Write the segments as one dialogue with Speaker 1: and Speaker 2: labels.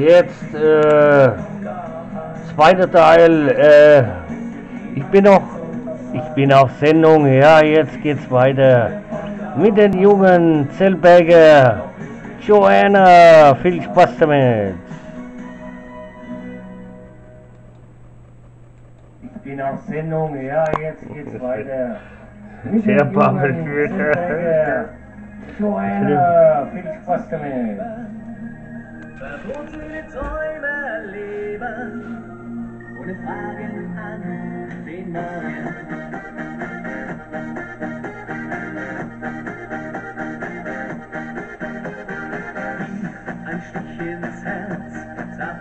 Speaker 1: Jetzt äh, zweiter Teil. Äh, ich bin noch, ich bin auf Sendung. Ja, jetzt geht's weiter mit den jungen Zellberger. Joanna, viel Spaß damit. Ich bin auf Sendung. Ja, jetzt geht's weiter mit
Speaker 2: Sehr
Speaker 1: den jungen. Zellberger. Joanna, viel Spaß damit.
Speaker 3: Verbotene Träume leben, ohne Fragen an den Morgen. Ein Stich ins Herz, sag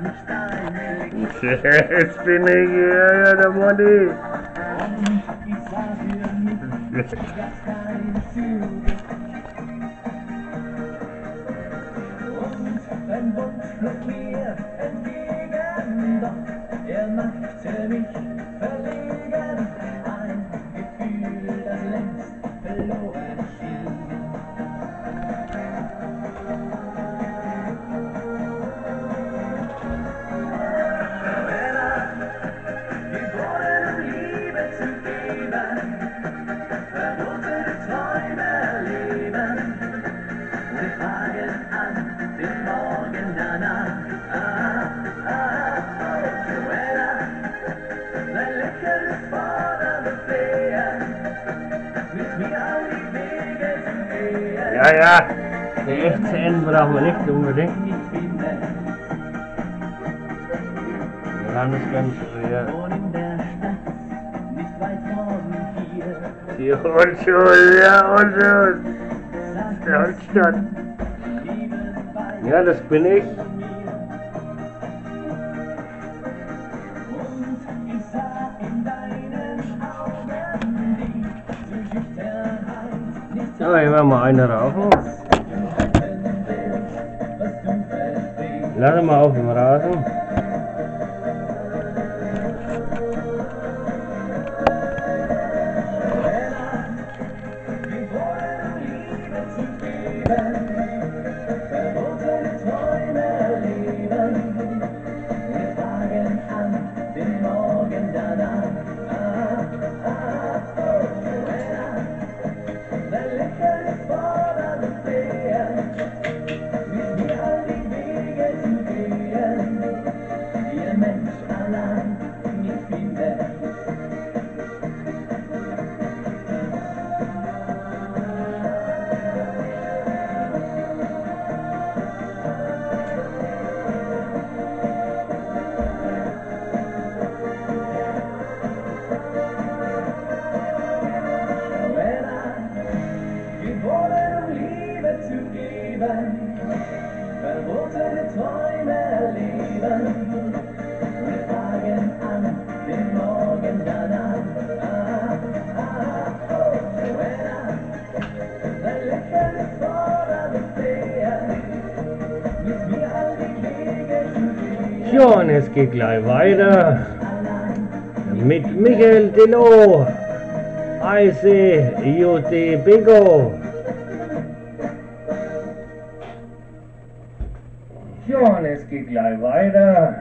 Speaker 2: Let me. Ja, ja.
Speaker 1: Der FCN brauchen wir nicht unbedingt. Ja.
Speaker 3: Stadt, nicht weit von hier.
Speaker 2: Die Unschuld, ja, Unschuld. Der Holzstadt.
Speaker 1: Ja, das bin ich. Werden wir eine rauchen. Lass mal auf dem Rasen. Ja, und es geht gleich weiter mit Michael Delo. Eise Juti Bingo. Ja, und es geht gleich weiter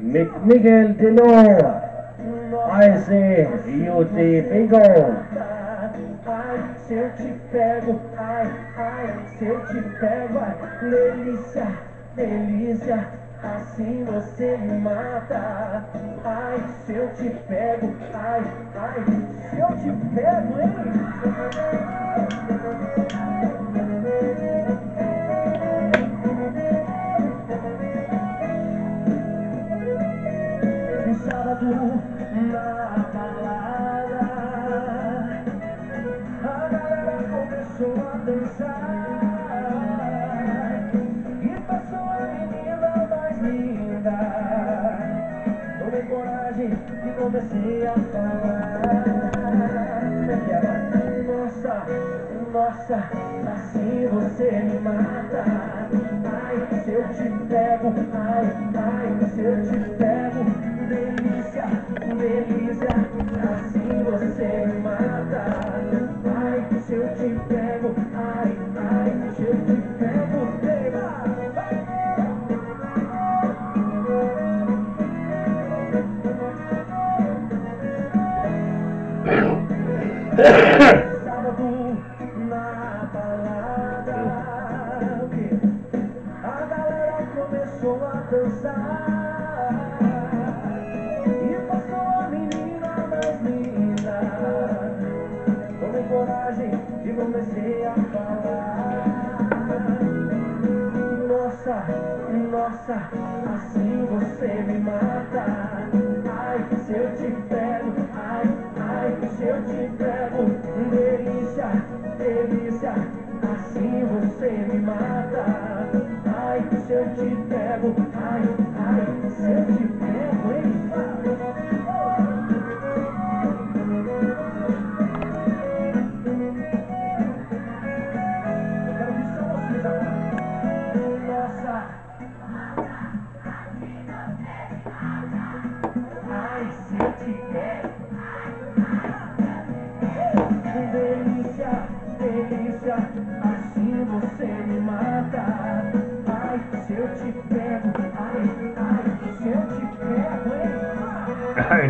Speaker 1: mit Michael Delo. Eise Juti Bingo.
Speaker 3: Se eu te pego, ai, ai, se eu te pego, ai, delícia, delícia, assim você me mata. Ai, se eu te pego, ai, ai, se eu te pego, hein? Comecei a falar? Nossa, nossa, assim você me mata Ai, se eu te pego, ai, assim você me mata. Ai, se eu te pego, ai, ai, se eu te pego.
Speaker 2: Assim você me mata. Ai, se eu te pego, ai,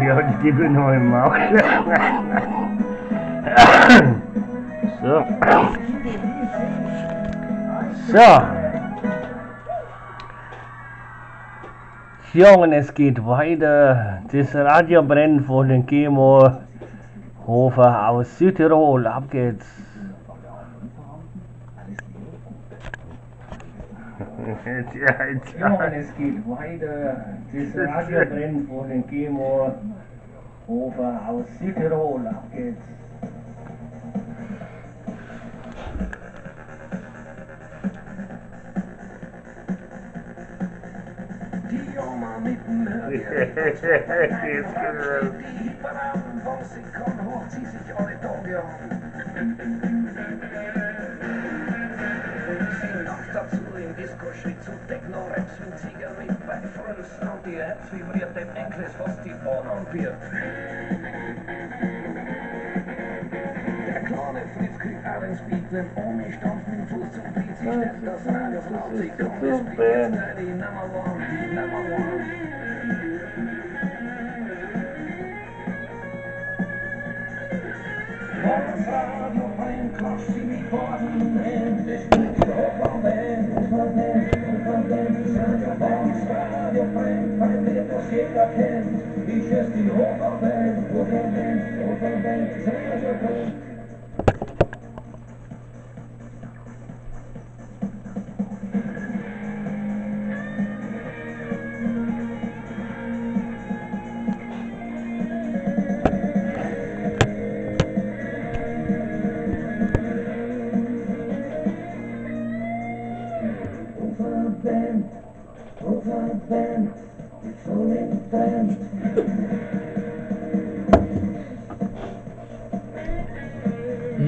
Speaker 4: Ja, die gebe noch im Maul.
Speaker 5: So. So. Und es geht weiter. Das Radiobrennen von den Chemo Hofer aus Südtirol. Ab geht's. it's, yeah,
Speaker 2: it's you know what
Speaker 4: is kid? Why
Speaker 2: the this radio brain food and came over over our city roll of. im Disco-Schritt zu Techno-Rap, Swing-Sieger mit Beifrößen und ihr Herz vibriert dem Enkles fast die Bahn anbiert. Der kleine Fritz kriegt allen Speed, wenn Omi stampft mit dem Fuß zum Beat, sie stellt das Radio auf sie kommt, jetzt gleich die Number One, die Number One. Morgens Radio brennt, klatsch sie refräng, kvalitet på segerkänd. I känns i hårda band, hårda band, hårda band, segerkänd.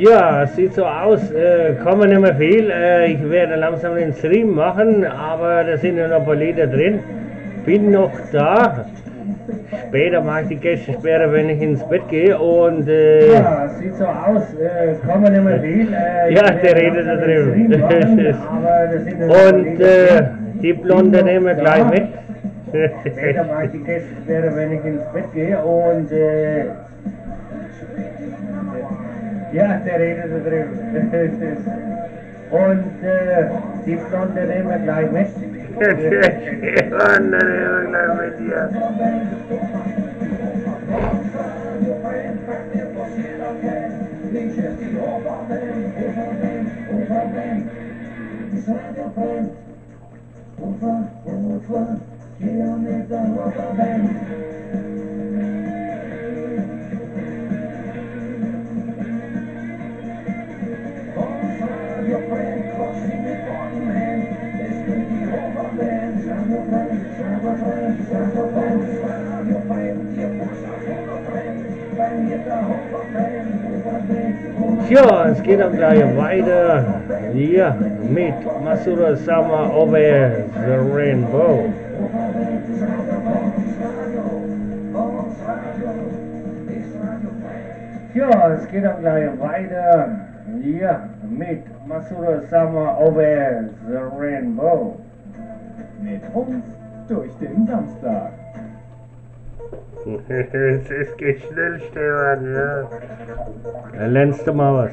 Speaker 5: Ja, sieht so aus, äh, kommen nicht mehr viel. Äh, ich werde langsam den Stream machen, aber da sind ja noch ein paar Lieder drin. Bin noch da. Später mache ich die Gäste später, wenn ich ins Bett gehe und äh,
Speaker 1: Ja, sieht so aus, äh, kommen nicht mehr viel. Äh,
Speaker 5: Ja, der redet da drüben.
Speaker 1: Stream machen,
Speaker 5: und äh,
Speaker 1: drin.
Speaker 5: die Blonde nehmen wir gleich mit.
Speaker 1: Später mache ich die Gäste später, wenn ich ins Bett gehe und äh, Ja, der redet er drüber. Und äh, die Blonde nehmen wir gleich mit.
Speaker 4: die Blonde nehmen wir gleich mit, ja.
Speaker 5: Ufa, ufa, Tja, es geht dann gleich weiter. Hier mit Masura Sama over the Rainbow.
Speaker 1: Ja, es geht dann gleich weiter. Hier mit Masura Sama over the Rainbow.
Speaker 6: Mit uns durch den Samstag.
Speaker 2: es, es geht schnell, Stefan, ja.
Speaker 1: Dann lernst du mal was.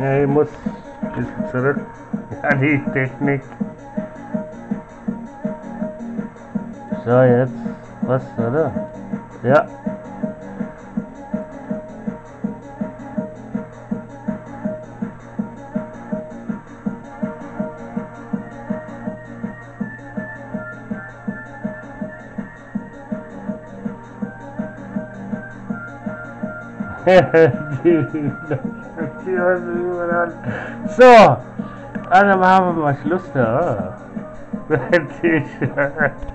Speaker 2: ngày một is
Speaker 1: considered. And he technique. शायद बस Yeah. या Dude, So. So, also machen wir mal Schluss da. oder?